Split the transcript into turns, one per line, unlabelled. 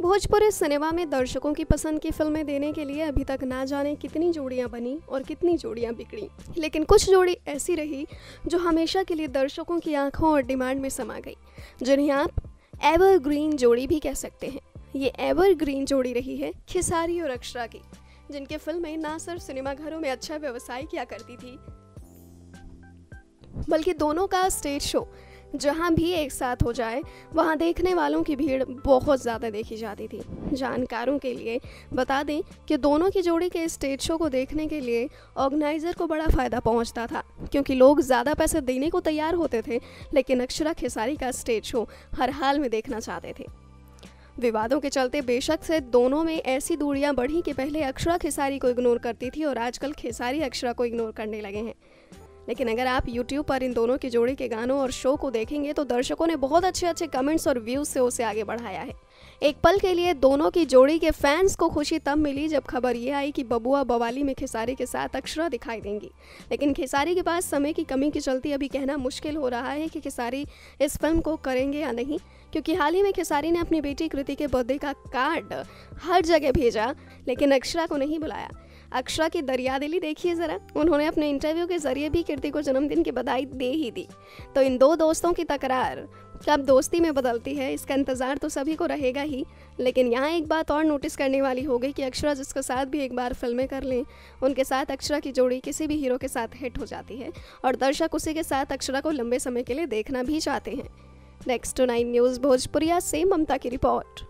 Bhojpuri cinema में दर्शकों की पसंद की फ़िल्में देने के लिए अभी तक ना जाने कितनी जोड़ियाँ बनी और कितनी जोड़ियाँ बिगड़ी। लेकिन कुछ जोड़ी ऐसी रही जो हमेशा के लिए दर्शकों की आँखों और डिमांड में समा गई, जिन्हें आप एवरग्रीन जोड़ी भी कह सकते हैं। ये एवरग्रीन जोड़ी रही है खिसारी और अक्षरा की, जिनके फ़िल्में ना सिर्फ़ सिनेमाघरों में अच्छा व्यवसाय किया करती थी, बल्कि दोनों का स्टेज शो जहाँ भी एक साथ हो जाए, वहाँ देखने वालों की भीड़ बहुत ज़्यादा देखी जाती थी। जानकारों के लिए बता दें कि दोनों की जोड़ी के स्टेज शो को देखने के लिए ऑर्गेनाइज़र को बड़ा फ़ायदा पहुँचता था, क्योंकि लोग ज़्यादा पैसे देने को तैयार होते थे, लेकिन अक्षरा खेसारी का स्टेज शो हर हाल में देखना चाहते थे। विवादों के चलते बेशक से दोनों में ऐसी दूरियाँ बढ़ी कि पहले अक्षरा खेसारी को इग्नोर करती थी और आजकल खेसारी अक्षरा को इग्नोर करने लगे हैं। लेकिन अगर आप YouTube पर इन दोनों की जोड़ी के गानों और शो को देखेंगे तो दर्शकों ने बहुत अच्छे अच्छे कमेंट्स और व्यूज़ से उसे आगे बढ़ाया है। एक पल के लिए दोनों की जोड़ी के फैंस को खुशी तब मिली जब खबर ये आई कि बबुआ बवाली में खेसारी के साथ अक्षरा दिखाई देंगी। लेकिन खेसारी के पास समय की कमी के चलते अभी कहना मुश्किल हो रहा है कि खेसारी इस फ़िल्म को करेंगे या नहीं, क्योंकि हाल ही में खेसारी ने अपनी बेटी कृति के बर्थडे का कार्ड हर जगह भेजा, लेकिन अक्षरा को नहीं बुलाया। अक्षरा की दरिया दिली देखिए ज़रा। उन्होंने अपने इंटरव्यू के ज़रिए भी कीर्ति को जन्मदिन की बधाई दे ही दी। तो इन दो दोस्तों की तकरार कब दोस्ती में बदलती है, इसका इंतज़ार तो सभी को रहेगा ही। लेकिन यहाँ एक बात और नोटिस करने वाली हो गई कि अक्षरा जिसके साथ भी एक बार फ़िल्में कर लें, उनके साथ अक्षरा की जोड़ी किसी भी हीरो के साथ हिट हो जाती है और दर्शक उसी के साथ अक्षरा को लंबे समय के लिए देखना भी चाहते हैं। Next to nine news Bhojpuria से ममता की रिपोर्ट।